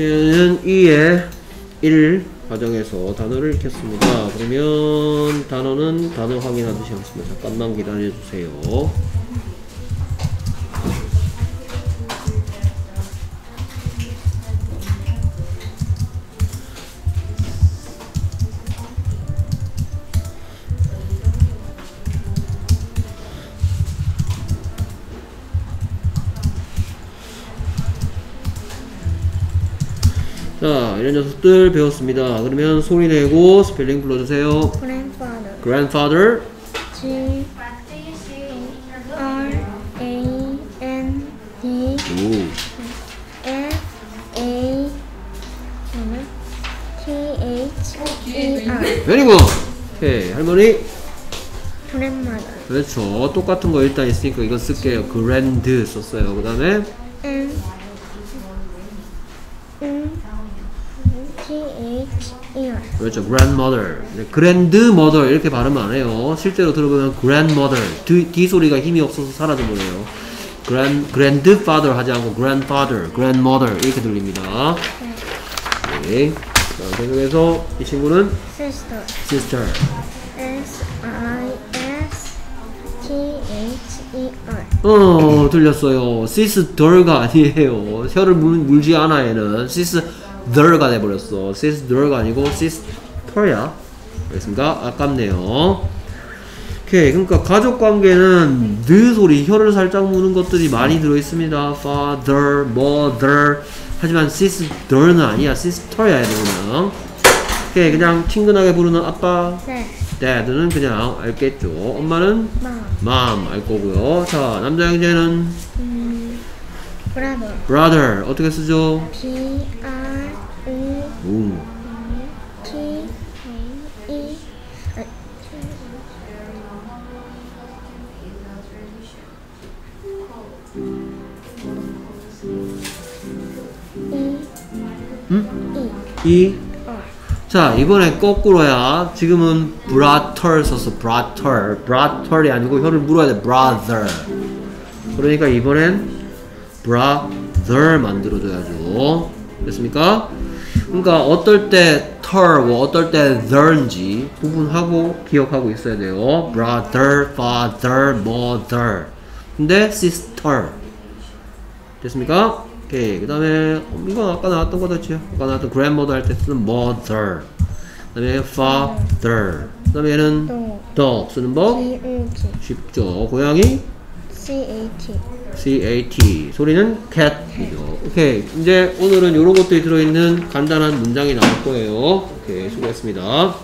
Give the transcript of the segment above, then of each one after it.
저는 2의 1 과정에서 단어를 읽겠습니다. 그러면 단어는 단어 확인하듯이 하겠습니다. 잠깐만 기다려주세요. 자, 이런 녀석들 배웠습니다. 그러면 소리 내고 스펠링 불러주세요. grandfather grandfather, G R A N D 오, F A. T H E R very good. 오케이, 할머니. grandmother 그렇죠. 똑같은 거 일단 있으니까 이거 쓸게요. grand 썼어요. 그 다음에 N N T H E R 그렇죠. grandmother. 네, grandmother 이렇게 발음 안 해요. 실제로 들어보면 grandmother. 뒤, 뒤 소리가 힘이 없어서 사라져 버려요. grand grandfather 하지 않고 grandfather, grandmother 이렇게 들립니다. 네. 자, 계속해서 이 친구는 sister sister. S I S T H E R 어, 들렸어요. sister가 아니에요. 혀를 물, 물지 않아 얘는 sister 가 돼버렸어. sister가 아니고 sister야. 알겠습니까? 아깝네요. 오케이. 그러니까 가족 관계는 느 소리, 혀를 살짝 무는 것들이 많이 들어있습니다. father, mother. 하지만 sister는 아니야. sister야 얘는. 오케이. 그냥 친근하게 부르는 아빠, 네 dad는 그냥 알겠죠. 엄마는 mom 알 거고요. 자, 남자 형제는 음, brother brother 어떻게 쓰죠? B R 오. T E 응? 이. 자, 이번에 거꾸로야. 지금은 brother 썼어. brother. brother이 아니고 혀를 물어야 돼. brother. 그러니까 이번엔 brother 만들어줘야죠. 됐습니까? 그러니까 어떨 때 ter고 어떨 때 the인지 구분하고 기억하고 있어야 돼요. brother, father, mother. 근데 sister. 됐습니까? 오케이. 그 다음에, 이건 아까 나왔던 거였지. 아까 나왔던 grandmother 할 때 쓰는 mother. 그 다음에 father. 그 다음에 얘는 또 dog 쓰는 법. 쉽죠. 고양이 C A T cat. 소리는 cat이죠. 오케이. 이제 오늘은 이런 것들이 들어있는 간단한 문장이 나올 거예요. 오케이. 수고했습니다.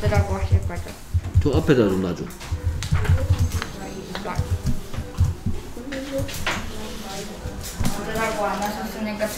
앉으라고 하실 거죠? 저 앞에다 좀 놔줘. 앉으라고 안 하셨으니까 저